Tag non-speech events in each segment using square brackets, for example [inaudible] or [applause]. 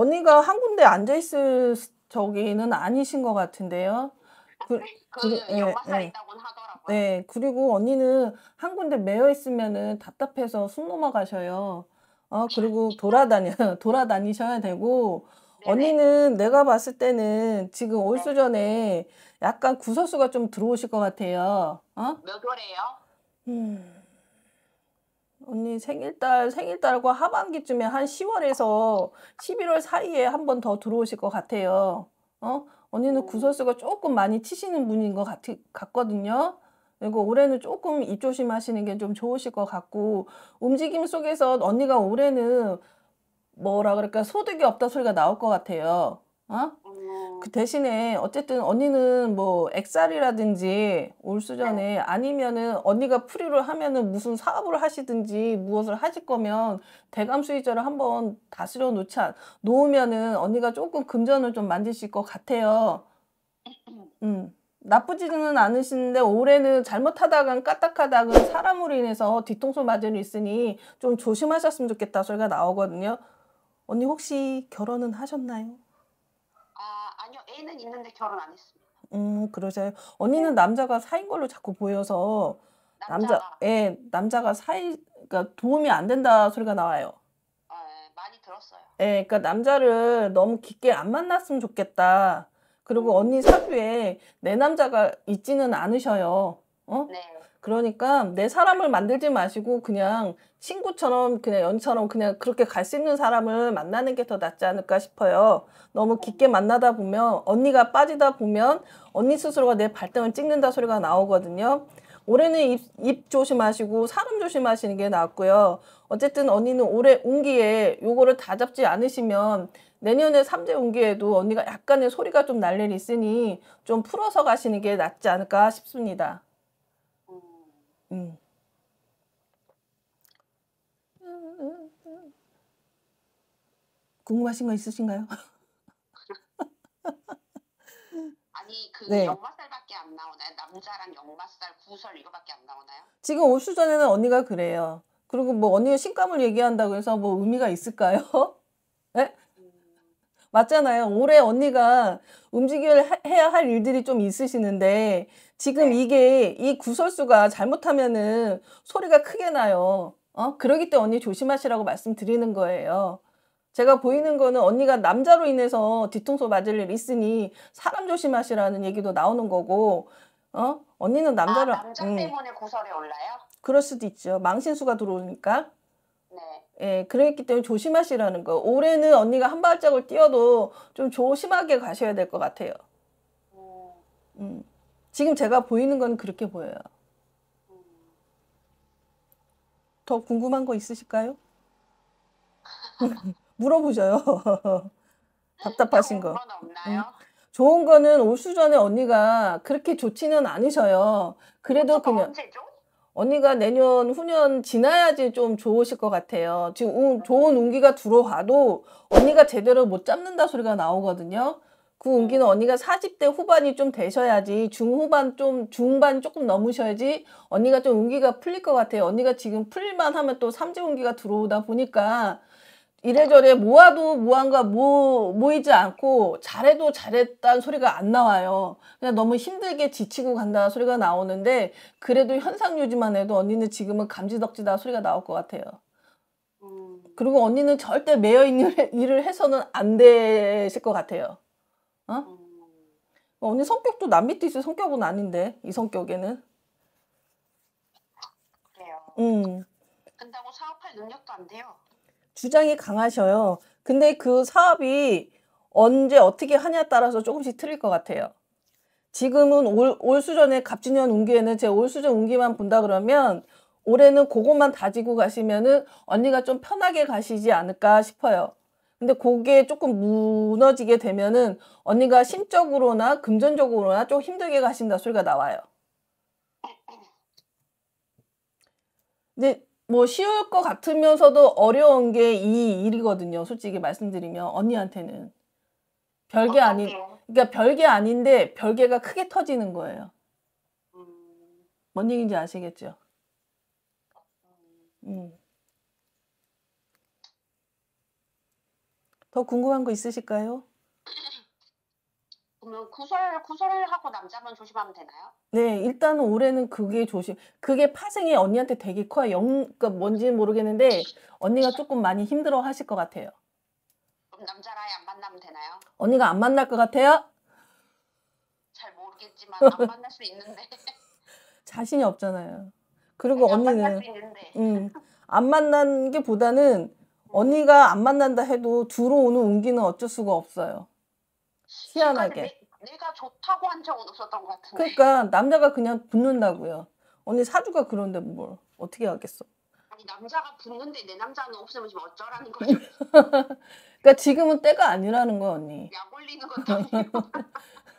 언니가 한 군데 앉아 있을 저기는 아니신 것 같은데요. 그, 그 그리- 예, 역마살 예. 있다고는 하더라고요. 네, 그리고 언니는 한 군데 매여 있으면은 답답해서 숨 넘어가셔요. 어, 그리고 돌아다녀, [laughs] 돌아다니셔야 되고, 네네. 언니는 내가 봤을 때는 지금 올 수전에 약간 구설수가 좀 들어오실 것 같아요. 어? 몇 월에요? 음. 언니 생일달, 생일달과 하반기쯤에 한 10월에서 11월 사이에 한 번 더 들어오실 것 같아요. 어? 언니는 음. 구설수가 조금 많이 치시는 분인 것 같, 같거든요. 그리고 올해는 조금 입 조심하시는 게 좀 좋으실 것 같고, 움직임 속에서 언니가 올해는 뭐라 그럴까, 소득이 없다 소리가 나올 것 같아요. 어? 음, 그 대신에 어쨌든 언니는 뭐 엑살이라든지 올 수 전에 아니면은 언니가 풀이를 하면은 무슨 사업을 하시든지 무엇을 하실 거면 대감 수익자를 한번 다스려 놓지 않, 놓으면은 언니가 조금 금전을 좀 만드실 것 같아요. [clears throat] 음. 나쁘지는 않으신데 올해는 잘못하다간 까딱하다간 사람으로 인해서 뒤통수 맞을 일 있으니 좀 조심하셨으면 좋겠다 소리가 나오거든요. 언니 혹시 결혼은 하셨나요? 아, 아니요. 애는 있는데 결혼 안 했습니다. 음, 그러세요. 언니는 남자가 사인 걸로 자꾸 보여서 남자, 남자가 예, 남자가 사이, 그러니까 도움이 안 된다 소리가 나와요. 어, 많이 들었어요. 예, 그러니까 남자를 너무 깊게 안 만났으면 좋겠다. 그리고 음. 언니 사주에 내 남자가 있지는 않으셔요. 어? 네. 그러니까 내 사람을 만들지 마시고 그냥 친구처럼 그냥 연처럼 그냥 그렇게 갈 수 있는 사람을 만나는 게 더 낫지 않을까 싶어요. 너무 깊게 만나다 보면 언니가 빠지다 보면 언니 스스로가 내 발등을 찍는다 소리가 나오거든요. 올해는 입, 입 조심하시고 사람 조심하시는 게 낫고요. 어쨌든 언니는 올해 운기에 요거를 다 잡지 않으시면 내년에 삼재 운기에도 언니가 약간의 소리가 좀 날 일이 있으니 좀 풀어서 가시는 게 낫지 않을까 싶습니다. 음. 궁금하신 거 있으신가요? [laughs] 아니 그 네. 역마살밖에 안 나오나요? 남자랑 역마살, 구설 이거밖에 안 나오나요? 지금 올 수전에는 언니가 그래요. 그리고 뭐 언니가 신감을 얘기한다고 해서 뭐 의미가 있을까요? [laughs] 네? 음, 맞잖아요. 올해 언니가 움직여야 할 일들이 좀 있으시는데 지금 네. 이게 이 구설수가 잘못하면은 소리가 크게 나요. 어? 그러기 때문에 언니 조심하시라고 말씀드리는 거예요. 제가 보이는 거는 언니가 남자로 인해서 뒤통수 맞을 일 있으니 사람 조심하시라는 얘기도 나오는 거고, 어? 언니는 남자를, 아, 남자 음, 때문에 구설이 올라요? 그럴 수도 있죠. 망신수가 들어오니까. 네. 예, 그랬기 때문에 조심하시라는 거. 올해는 언니가 한 발짝을 뛰어도 좀 조심하게 가셔야 될 것 같아요. 음, 음. 지금 제가 보이는 건 그렇게 보여요. 음. 더 궁금한 거 있으실까요? [laughs] 물어보셔요. [laughs] 답답하신 거. 없나요? 좋은 거는 올 수전에 언니가 그렇게 좋지는 않으셔요. 그래도 그냥 언제죠? 언니가 내년 후년 지나야지 좀 좋으실 것 같아요. 지금 운- 좋은 운기가 들어와도 언니가 제대로 못 잡는다 소리가 나오거든요. 그 운기는 언니가 40대 후반이 좀 되셔야지 중후반 좀 중반 조금 넘으셔야지 언니가 좀 운기가 풀릴 것 같아요. 언니가 지금 풀릴만 하면 또 삼지 운기가 들어오다 보니까 이래저래 모아도 모한가 모, 모이지 않고 잘해도 잘했다는 소리가 안 나와요. 그냥 너무 힘들게 지치고 간다 소리가 나오는데 그래도 현상 유지만 해도 언니는 지금은 감지덕지다 소리가 나올 것 같아요. 음, 그리고 언니는 절대 매여 있는 일을 해서는 안 되실 것 같아요. 음, 언니 성격도 남 밑에 있을 성격은 아닌데 이 성격에는. 그래요. 음. 근다고 사업할 능력도 안 돼요. 주장이 강하셔요. 근데 그 사업이 언제 어떻게 하냐에 따라서 조금씩 틀릴 것 같아요. 지금은 올, 올 수전에 갑진년 운기에는 제 올 수전 운기만 본다 그러면 올해는 그것만 다지고 가시면은 언니가 좀 편하게 가시지 않을까 싶어요. 근데 그게 조금 무너지게 되면은 언니가 심적으로나 금전적으로나 좀 힘들게 가신다 소리가 나와요. 근데 뭐 쉬울 것 같으면서도 어려운 게 이 일이거든요. 솔직히 말씀드리면 언니한테는 별게 아닌? 그러니까 별게 아닌데 별게가 크게 터지는 거예요. 음, 뭔 얘기인지 아시겠죠? 음, 더 궁금한 거 있으실까요? 그러면 구설 구설하고 남자만 조심하면 되나요? 네, 일단은 올해는 그게 조심. 그게 파생이 언니한테 되게 커요. 영, 그러니까 뭔지는 모르겠는데 언니가 조금 많이 힘들어 하실 것 같아요. 그럼 아예 안 만나면 되나요? 언니가 안 만날 것 같아요? 잘 모르겠지만 안 만날 수 있는데. [laughs] 자신이 없잖아요. 그리고 언니는 수 있는데. 음, 안 만난 게 보다는 언니가 안 만난다 해도 들어오는 운기는 어쩔 수가 없어요. 희한하게. 내, 내가 좋다고 한 적은 없었던 것 같은데. 그러니까 남자가 그냥 붙는다고요. 언니 사주가 그런데 뭘 어떻게 하겠어. 아니 남자가 붙는데 내 남자는 없으면 지금 어쩌라는 거죠? [laughs] 그러니까 지금은 때가 아니라는 거야, 언니. 약 올리는 것도 아니고.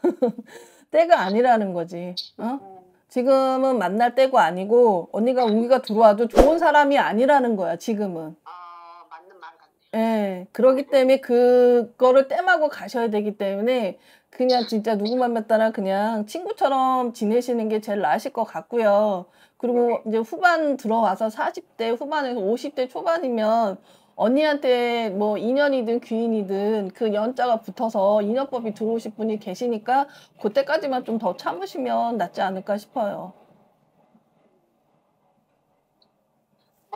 [laughs] 때가 아니라는 거지. 어? 음, 지금은 만날 때가 아니고 언니가 운기가 들어와도 좋은 사람이 아니라는 거야, 지금은. 아. 예. 그러기 때문에 그거를 땜하고 가셔야 되기 때문에 그냥 진짜 누구 만났다나 그냥 친구처럼 지내시는 게 제일 나으실 것 같고요. 그리고 이제 후반 들어와서 40대 후반에서 50대 초반이면 언니한테 뭐 인연이든 귀인이든 그 연자가 붙어서 인연법이 들어오실 분이 계시니까 그때까지만 좀 더 참으시면 낫지 않을까 싶어요.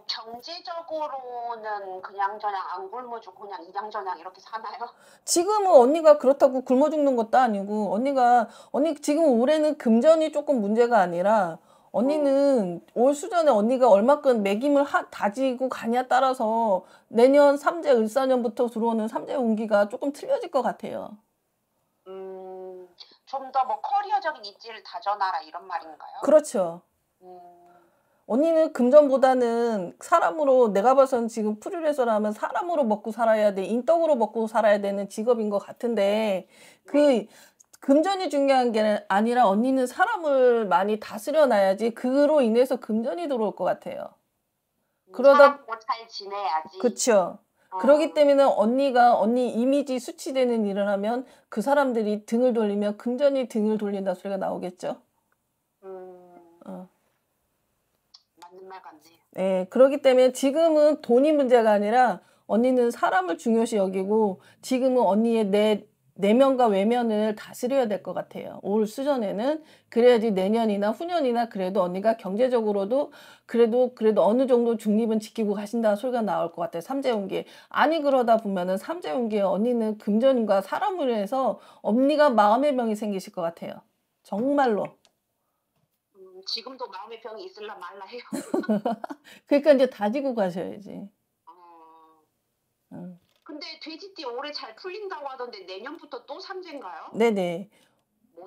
경제적으로는 그냥 저냥 안 굶어주고 그냥 이장저장 이렇게 사나요? 지금은 언니가 그렇다고 굶어 죽는 것도 아니고 언니가 언니 지금 올해는 금전이 조금 문제가 아니라 언니는 올 수전에 언니가 얼마큼 매김을 하, 다지고 가냐 따라서 내년 삼재 을사년부터 들어오는 삼재 운기가 조금 틀려질 것 같아요. 음, 좀 더 뭐 커리어적인 입지를 다져놔라 이런 말인가요? 그렇죠. 음, 언니는 금전보다는 사람으로 내가 봐서는 지금 프리랜서라면 사람으로 먹고 살아야 돼 인덕으로 먹고 살아야 되는 직업인 것 같은데 그 금전이 중요한 게 아니라 언니는 사람을 많이 다스려 놔야지 그로 인해서 금전이 들어올 것 같아요. 그러다- 잘 지내야지. 그렇죠. 어, 그러기 때문에 언니가 언니 이미지 수치되는 일을 하면 그 사람들이 등을 돌리면 금전이 등을 돌린다 소리가 나오겠죠. 음, 어. 같네요. 네, 그렇기 때문에 지금은 돈이 문제가 아니라 언니는 사람을 중요시 여기고 지금은 언니의 내 내면과 외면을 다스려야 될 것 같아요. 올 수전에는 그래야지 내년이나 후년이나 그래도 언니가 경제적으로도 그래도 그래도 어느 정도 중립은 지키고 가신다는 소리가 나올 것 같아요. 삼재운기 아니 그러다 보면은 삼재운기에 언니는 금전과 사람을 해서 언니가 마음의 병이 생기실 것 같아요. 정말로. 음, 지금도 마음의 병이 있을라 말라 해요. [laughs] 그러니까 이제 다지고 가셔야지. 어, 응. 근데 돼지띠 올해 잘 풀린다고 하던데 내년부터 또 삼재인가요? 네네.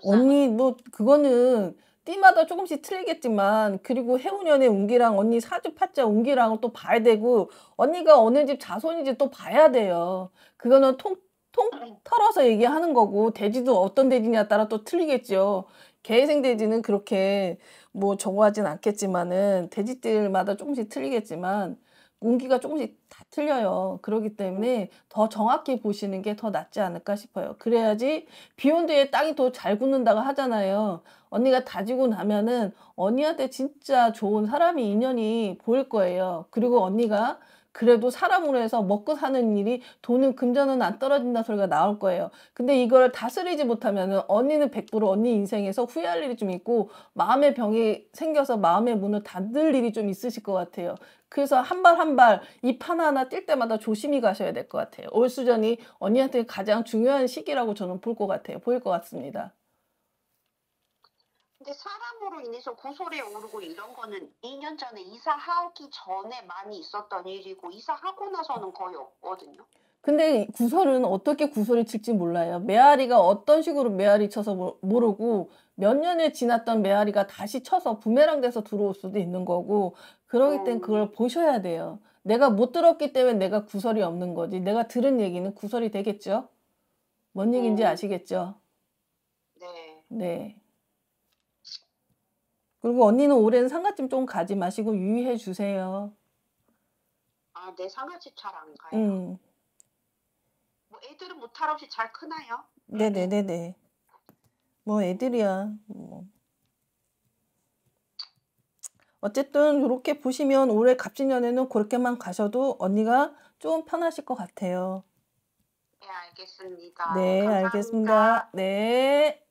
언니 뭐 그거는 띠마다 조금씩 틀리겠지만 그리고 해운년의 운기랑 언니 사주 파자 운기랑 또 봐야 되고 언니가 어느 집 자손인지 또 봐야 돼요. 그거는 통, 통 [laughs] 털어서 얘기하는 거고 돼지도 어떤 돼지냐에 따라 또 틀리겠죠. 개생 돼지는 그렇게 뭐 정하진 않겠지만은 돼지들마다 조금씩 틀리겠지만 운기가 조금씩 다 틀려요. 그렇기 때문에 더 정확히 보시는 게 더 낫지 않을까 싶어요. 그래야지 비온 뒤에 땅이 더 잘 굳는다고 하잖아요. 언니가 다지고 나면은 언니한테 진짜 좋은 사람이 인연이 보일 거예요. 그리고 언니가 그래도 사람으로 해서 먹고 사는 일이 돈은 금전은 안 떨어진다 소리가 나올 거예요. 근데 이걸 다스리지 못하면은 언니는 100% 언니 인생에서 후회할 일이 좀 있고 마음의 병이 생겨서 마음의 문을 닫을 일이 좀 있으실 것 같아요. 그래서 한 발 한발입 하나하나 뛸 때마다 조심히 가셔야 될 것 같아요. 올 수전이 언니한테 가장 중요한 시기라고 저는 볼 것 같아요. 보일 것 같습니다. 근데 사람으로 인해서 구설에 오르고 이런 거는 2년 전에 이사하기 전에 많이 있었던 일이고 이사하고 나서는 거의 없거든요. 근데 구설은 어떻게 구설이 칠지 몰라요. 메아리가 어떤 식으로 메아리 쳐서 모- 모르고 몇 년에 지났던 메아리가 다시 쳐서 부메랑 돼서 들어올 수도 있는 거고 그러기 때문에 음. 그걸 보셔야 돼요. 내가 못 들었기 때문에 내가 구설이 없는 거지. 내가 들은 얘기는 구설이 되겠죠? 뭔 얘기인지 음. 아시겠죠? 네. 네. 그리고 언니는 올해는 상가집 좀 가지 마시고 유의해 주세요. 아, 내 상가집 잘 안 가요. 음. 뭐 애들은 무탈 없이 잘 크나요? 네네네네. 뭐 애들이야. 뭐. 어쨌든 이렇게 보시면 올해 갑진년에는 그렇게만 가셔도 언니가 좀 편하실 것 같아요. 네, 알겠습니다. 네, 감사합니다. 알겠습니다. 네.